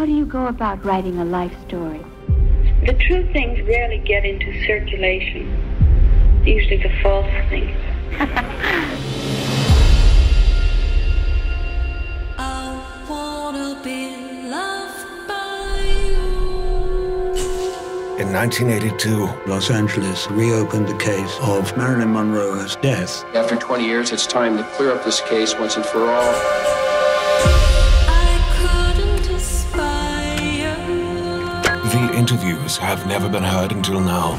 How do you go about writing a life story? The true things rarely get into circulation. Usually the false things. In 1982, Los Angeles reopened the case of Marilyn Monroe's death. After 20 years, it's time to clear up this case once and for all. The interviews have never been heard until now.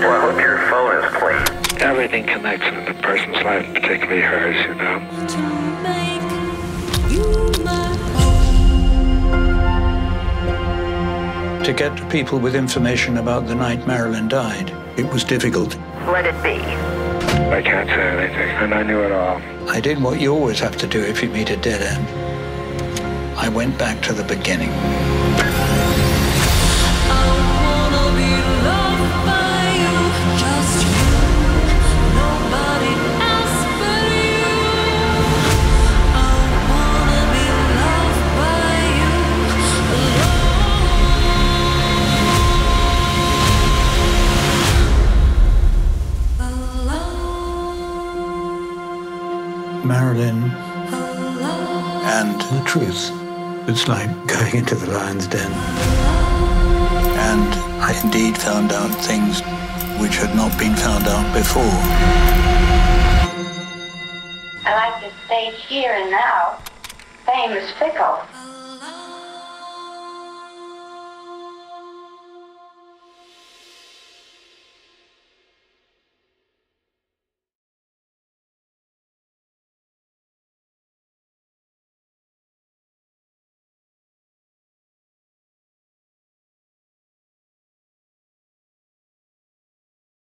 Well, I hope your phone is clean. Everything connects in a person's life, particularly hers, you know. To get to people with information about the night Marilyn died, it was difficult. Let it be. I can't say anything, and I knew it all. I did what you always have to do if you meet a dead end. I went back to the beginning. Marilyn and the truth. It's like going into the lion's den. And I indeed found out things which had not been found out before. I like to stay here and now. Fame is fickle.